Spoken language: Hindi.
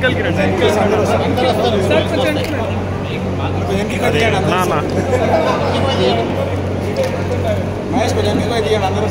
వెంకల్కి రండి అదే నా నా మహేష్ కొంచెం ఎందుకు తీయండి అందరూ